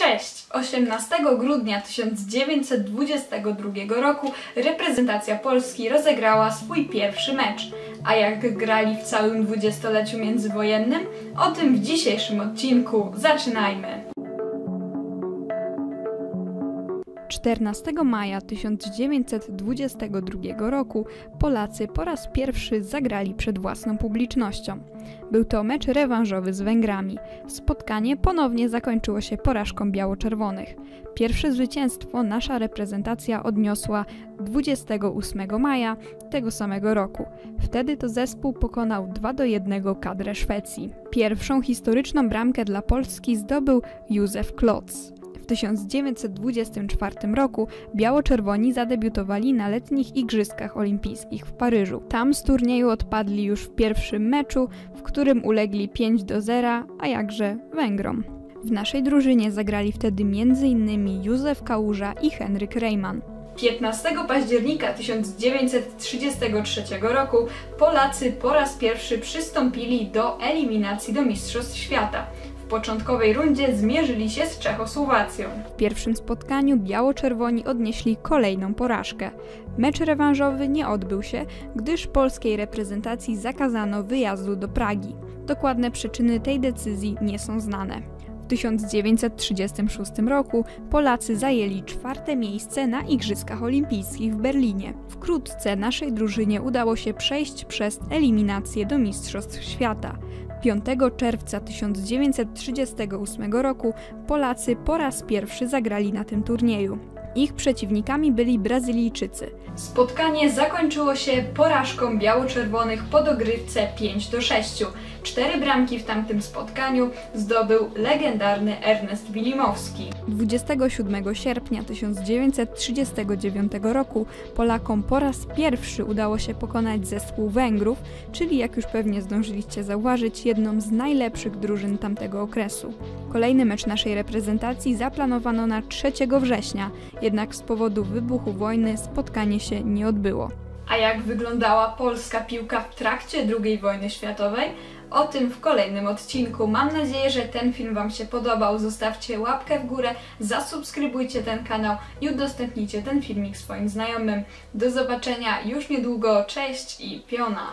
Cześć! 18 grudnia 1922 roku reprezentacja Polski rozegrała swój pierwszy mecz. A jak grali w całym dwudziestoleciu międzywojennym? O tym w dzisiejszym odcinku. Zaczynajmy! 14 maja 1922 roku Polacy po raz pierwszy zagrali przed własną publicznością. Był to mecz rewanżowy z Węgrami. Spotkanie ponownie zakończyło się porażką biało-czerwonych. Pierwsze zwycięstwo nasza reprezentacja odniosła 28 maja tego samego roku. Wtedy to zespół pokonał 2 do 1 kadrę Szwecji. Pierwszą historyczną bramkę dla Polski zdobył Józef Klotz. W 1924 roku biało-czerwoni zadebiutowali na letnich Igrzyskach Olimpijskich w Paryżu. Tam z turnieju odpadli już w pierwszym meczu, w którym ulegli 5 do 0, a jakże Węgrom. W naszej drużynie zagrali wtedy m.in. Józef Kałuża i Henryk Reimann. 15 października 1933 roku Polacy po raz pierwszy przystąpili do eliminacji do Mistrzostw Świata. Początkowej rundzie zmierzyli się z Czechosłowacją. W pierwszym spotkaniu biało-czerwoni odnieśli kolejną porażkę. Mecz rewanżowy nie odbył się, gdyż polskiej reprezentacji zakazano wyjazdu do Pragi. Dokładne przyczyny tej decyzji nie są znane. W 1936 roku Polacy zajęli czwarte miejsce na Igrzyskach Olimpijskich w Berlinie. Wkrótce naszej drużynie udało się przejść przez eliminację do Mistrzostw Świata. 5 czerwca 1938 roku Polacy po raz pierwszy zagrali na tym turnieju. Ich przeciwnikami byli Brazylijczycy. Spotkanie zakończyło się porażką biało-czerwonych po dogrywce 5 do 6. Cztery bramki w tamtym spotkaniu zdobył legendarny Ernest Wilimowski. 27 sierpnia 1939 roku Polakom po raz pierwszy udało się pokonać zespół Węgrów, czyli jak już pewnie zdążyliście zauważyć, jedną z najlepszych drużyn tamtego okresu. Kolejny mecz naszej reprezentacji zaplanowano na 3 września, jednak z powodu wybuchu wojny spotkanie się nie odbyło. A jak wyglądała polska piłka w trakcie II wojny światowej? O tym w kolejnym odcinku. Mam nadzieję, że ten film Wam się podobał. Zostawcie łapkę w górę, zasubskrybujcie ten kanał i udostępnijcie ten filmik swoim znajomym. Do zobaczenia już niedługo. Cześć i piona!